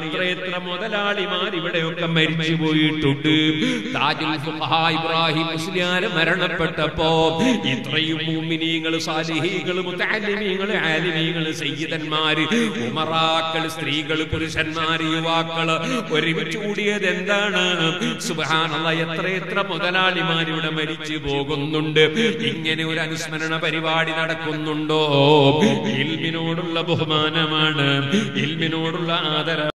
എത്രയെത്ര മുതലാളിമാർ ഇവിടെയൊക്കെ മരിച്ചു പോയിട്ടുണ്ട് താജുൽ ഇബ്രാഹിം മുസ്ലിയാര് മരണപ്പെട്ടപ്പോ ഇത്രയും മുഅ്മിനീങ്ങൾ സാലിഹീങ്ങൾ മുതഅല്ലിമീങ്ങൾ ആലിമീങ്ങൾ സയ്യിദന്മാര് ഉമറാക്കൾ സ്ത്രീകൾ പുരുഷന്മാർ യുവാക്കൾ ഒരുമിച്ച് കൂടിയത് എന്താണ് സുബ്ഹാനല്ലാഹ് എത്ര എത്ര മുതലാളിമാർ ഇവിടെ മരിച്ചു പോകുന്നുണ്ട് ഇങ്ങനെ ഒരു അനുസ്മരണ പരിപാടി നടക്കുന്നുണ്ടോ? ഇൽമിനോടുള്ള ബഹുമാനമാണ്. ഇൽമിനോടുള്ള ആദരം